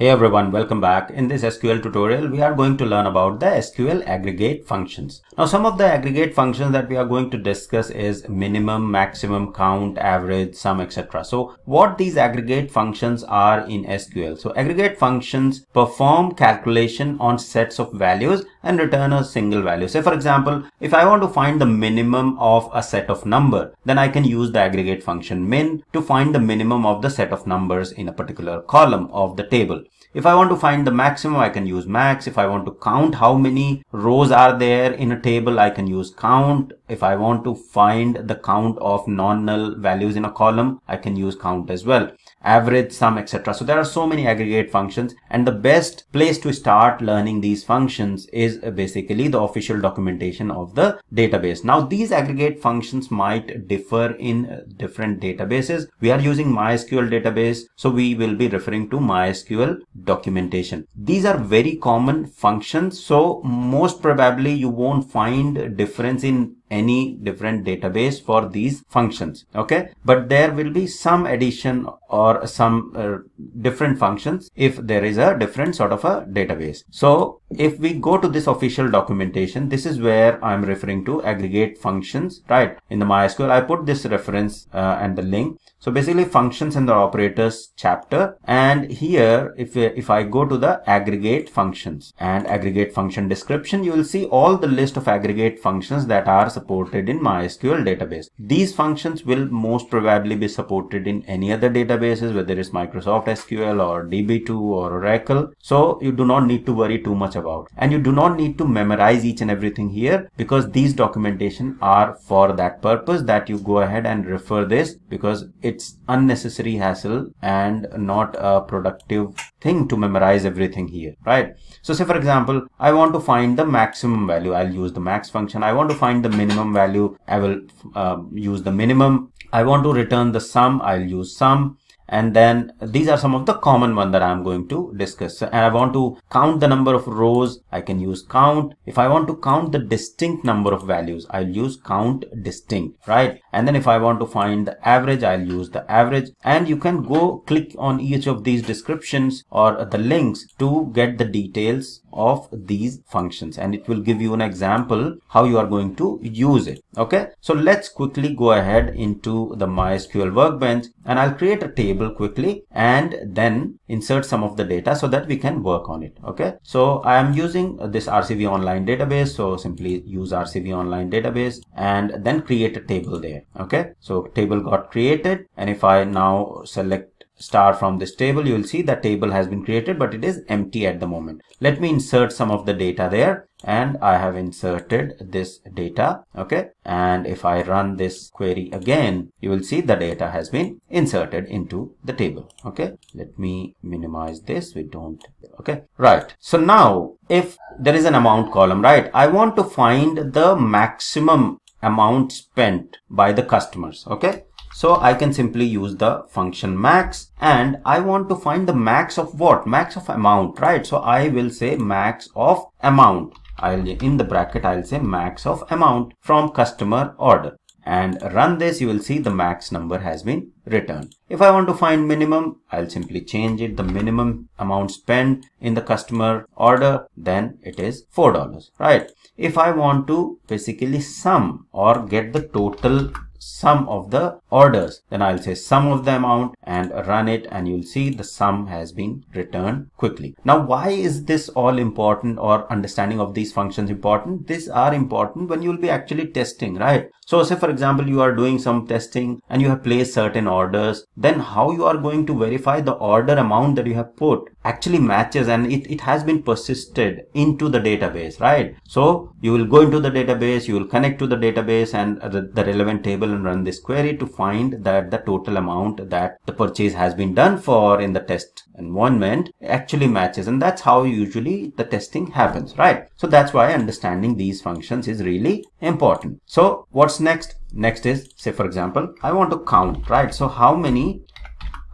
Hey everyone, welcome back. In this SQL tutorial, we are going to learn about the SQL aggregate functions. Now, some of the aggregate functions that we are going to discuss is minimum, maximum, count, average, sum, etc. So what these aggregate functions are in SQL. So aggregate functions perform calculation on sets of values and return a single value. Say for example, if I want to find the minimum of a set of number, then I can use the aggregate function min to find the minimum of the set of numbers in a particular column of the table. If I want to find the maximum, I can use max. If I want to count how many rows are there in a table, I can use count. If I want to find the count of non-null values in a column, I can use count as well. Average, sum, etc. So there are so many aggregate functions and the best place to start learning these functions is uh, basically the official documentation of the database. Now these aggregate functions might differ in uh, different databases. We are using MySQL database. So we will be referring to MySQL documentation. These are very common functions. So most probably you won't find difference in any different database for these functions okay but there will be some addition or some uh, different functions if there is a different sort of a database. So if we go to this official documentation this is where i'm referring to aggregate functions right? In the mysql i put this reference uh, and the link. So basically functions and the operators chapter. And here if if i go to the aggregate functions and aggregate function description you will see all the list of aggregate functions that are supported in MySQL database. These functions will most probably be supported in any other databases, whether it's Microsoft SQL or DB2 or Oracle. So you do not need to worry too much about. And you do not need to memorize each and everything here because these documentation are for that purpose that you go ahead and refer this because it's unnecessary hassle and not a productive thing to memorize everything here, right? So say for example, I want to find the maximum value. I'll use the max function. I want to find the minimum value. I will uh, use the minimum. I want to return the sum. I'll use sum and then these are some of the common one that I'm going to discuss. And I want to count the number of rows. I can use count. If I want to count the distinct number of values I'll use count distinct right and then if I want to find the average I'll use the average. And you can go click on each of these descriptions or the links to get the details of these functions. And it will give you an example how you are going to use it. Okay? So let's quickly go ahead into the mysql workbench. And i'll create a table quickly and then insert some of the data so that we can work on it. Okay? So i am using this rcv online database. So simply use rcv online database and then create a table there okay so table got created and if i now select star from this table, you will see the table has been created, but it is empty at the moment. Let me insert some of the data there and I have inserted this data. Okay. And if I run this query again, you will see the data has been inserted into the table. Okay. Let me minimize this. We don't. Okay. Right. So now if there is an amount column, right, I want to find the maximum amount spent by the customers. Okay. So I can simply use the function max and I want to find the max of what? Max of amount, right? So I will say max of amount. I'll in the bracket, I'll say max of amount from customer order and run this. You will see the max number has been returned. If I want to find minimum, I'll simply change it. The minimum amount spent in the customer order, then it is $4, right? If I want to basically sum or get the total sum of the orders. Then I'll say sum of the amount and run it and you'll see the sum has been returned quickly. Now why is this all important or understanding of these functions important? These are important when you'll be actually testing right? So say for example you are doing some testing and you have placed certain orders. Then how you are going to verify the order amount that you have put actually matches and it, it has been persisted into the database right? So you will go into the database you will connect to the database and the, the relevant table and run this query to find that the total amount that the purchase has been done for in the test environment actually matches and that's how usually the testing happens right? So that's why understanding these functions is really important. So what's next? Next is say for example i want to count right? So how many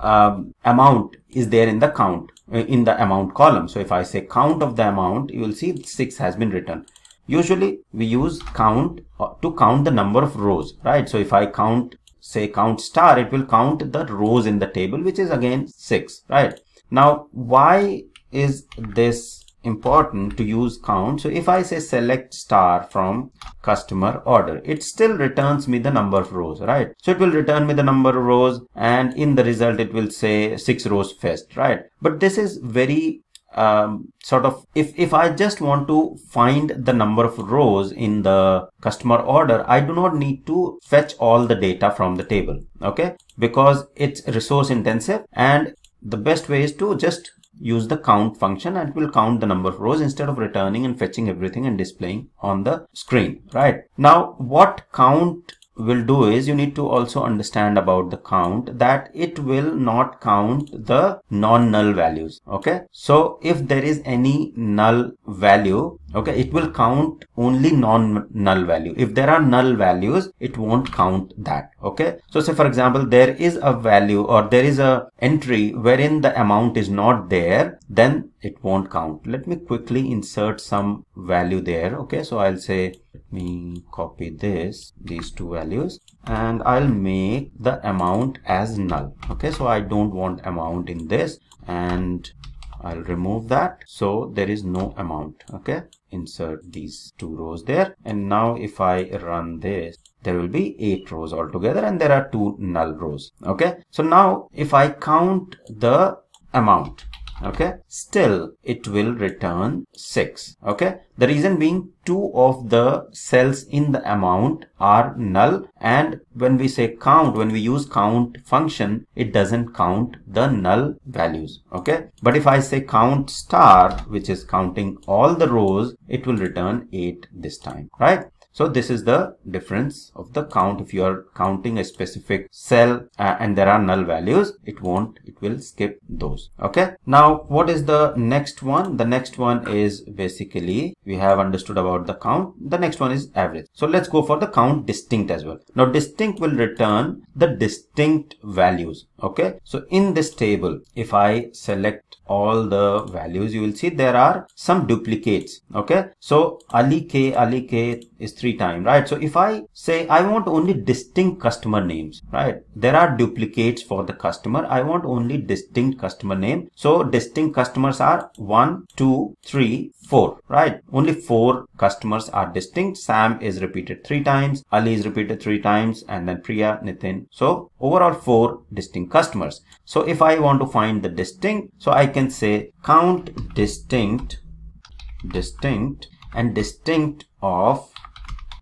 um, amount is there in the count uh, in the amount column? So if i say count of the amount you will see six has been written Usually we use count uh, to count the number of rows, right? So if I count, say count star, it will count the rows in the table, which is again six, right? Now, why is this important to use count. So if I say select star from customer order, it still returns me the number of rows, right? So it will return me the number of rows and in the result it will say six rows first, right? But this is very um, sort of if if I just want to find the number of rows in the customer order I do not need to fetch all the data from the table okay? Because it's resource intensive and the best way is to just use the count function and it will count the number of rows instead of returning and fetching everything and displaying on the screen right? Now what count will do is you need to also understand about the count that it will not count the non-null values. Okay? So if there is any null value okay it will count only non-null value. If there are null values it won't count that. Okay so say for example there is a value or there is a entry wherein the amount is not there then it won't count. Let me quickly insert some value there. Okay so i'll say let me copy this these two values and i'll make the amount as null. Okay so i don't want amount in this and I'll remove that. So there is no amount okay? Insert these two rows there. And now if I run this there will be eight rows altogether and there are two null rows okay? So now if I count the amount okay? Still it will return 6 okay? The reason being two of the cells in the amount are null and when we say count when we use count function it doesn't count the null values. Okay? But if i say count star which is counting all the rows it will return 8 this time. Right so this is the difference of the count. If you are counting a specific cell uh, and there are null values, it won't, it will skip those. Okay. Now what is the next one? The next one is basically we have understood about the count. The next one is average. So let's go for the count distinct as well. Now distinct will return the distinct values. Okay. So in this table, if I select all the values, you will see there are some duplicates. Okay. So Ali K, Ali K is three times, right? So if I say I want only distinct customer names, right? There are duplicates for the customer. I want only distinct customer name. So distinct customers are one, two, three, four, right? Only four customers are distinct. Sam is repeated three times. Ali is repeated three times and then Priya, Nitin. So overall four distinct customers. So if I want to find the distinct, so I can say count distinct, distinct and distinct of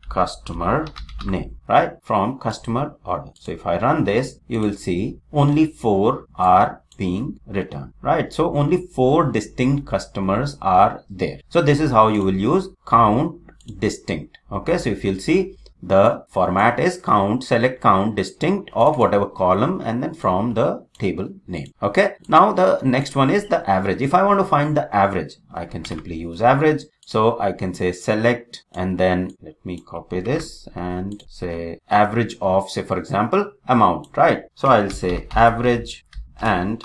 customer name, right? From customer order. So if I run this, you will see only four are being returned, right? So only four distinct customers are there. So this is how you will use count distinct. Okay. So if you'll see the format is count, select count distinct of whatever column and then from the table name. Okay. Now the next one is the average. If I want to find the average, I can simply use average so I can say select and then let me copy this and say average of say for example amount, right? So I'll say average and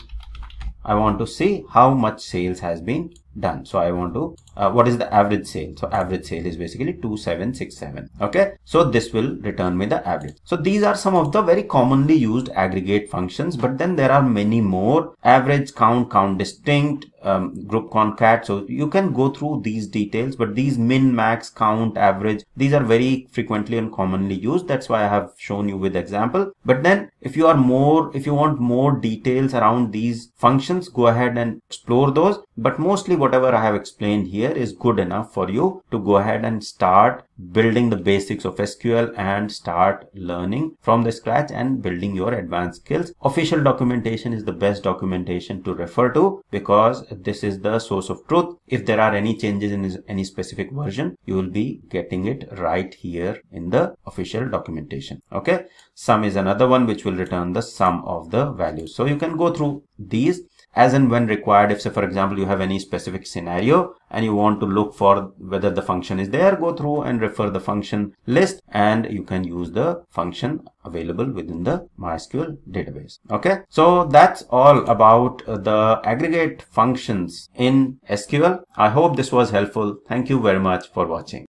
I want to see how much sales has been done. So I want to uh, what is the average sale? So average sale is basically 2767 okay? So this will return me the average. So these are some of the very commonly used aggregate functions but then there are many more. Average count count distinct um, group concat. So you can go through these details but these min max count average these are very frequently and commonly used. That's why i have shown you with example. But then if you are more if you want more details around these functions go ahead and explore those. But mostly whatever i have explained here is good enough for you to go ahead and start building the basics of SQL and start learning from the scratch and building your advanced skills. Official documentation is the best documentation to refer to because this is the source of truth. If there are any changes in any specific version, you will be getting it right here in the official documentation. Okay. Sum is another one which will return the sum of the values. So you can go through these as and when required. If say for example you have any specific scenario and you want to look for whether the function is there go through and refer the function list and you can use the function available within the MySQL database. Okay? So that's all about uh, the aggregate functions in SQL I hope this was helpful. Thank you very much for watching